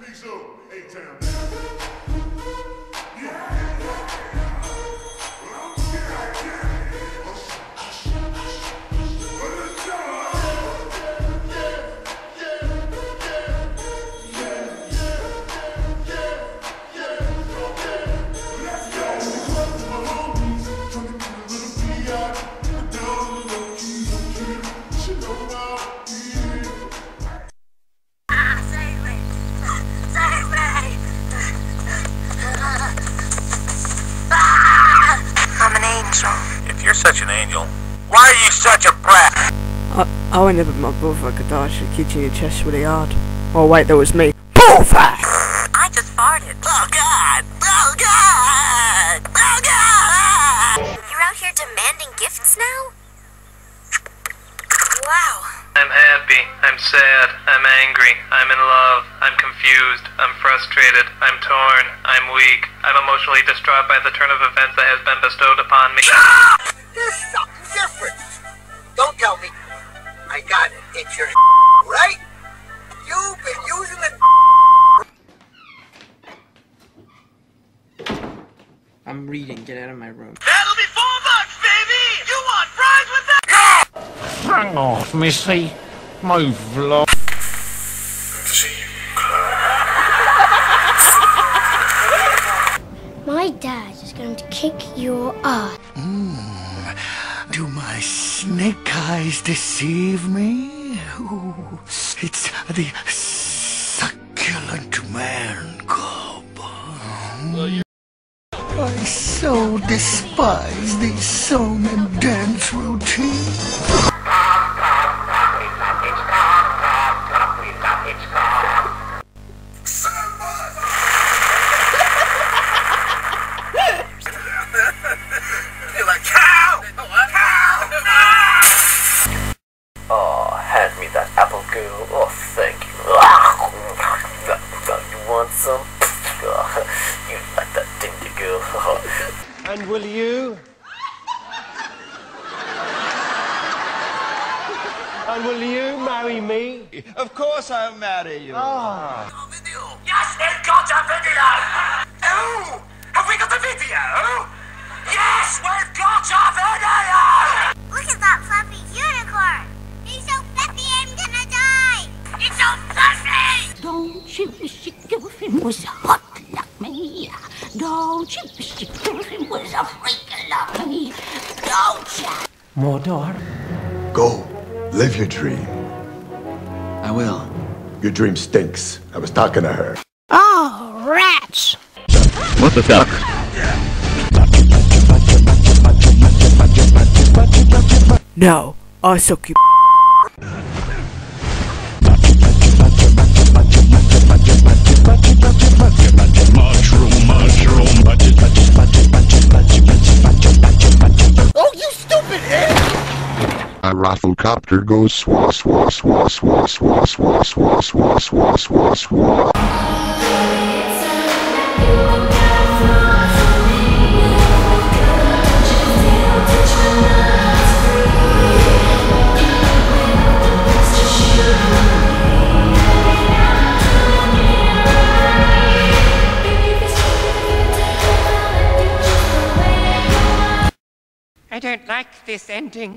Peace out, A-Town. You're such an angel, why are you such a brat? I, I wonder if my brother could die should kick in your chest really hard. Oh wait, that was me. Bullfuck! I just farted. Oh God! Oh God! Oh God! You're out here demanding gifts now? Wow. I'm happy. I'm sad. I'm angry. I'm in love. I'm confused. I'm frustrated. I'm torn. I'm weak. I'm emotionally distraught by the turn of events that has been bestowed upon me. I'm reading, get out of my room. That'll be four bucks, baby! You want fries with that? Hang off, missy. Move along. My dad is going to kick your ass. Mm. Do my snake eyes deceive me? Ooh, it's the succulent man so despise these song and dance routines. Oh, oh, thank you. You want some? You like that thing girl. And will you? And will you marry me? Of course I'll marry you. Ah. Yes, we've got a video! Oh! Have we got a video? Yes, we've got a video! Look at that fluffy unicorn. He's so fluffy I'm gonna die. It's so fluffy! Don't you wish your girlfriend was hot like me? Don't you wish your girlfriend was a freak like me? Don't you? Mordor. Go. Live your dream. I will. Your dream stinks. I was talking to her. Oh, rats! What the fuck? No, I suck you. A ROFLcopter goes swa swa swa swa swa swa swa swa swa swa swa. I don't like this ending.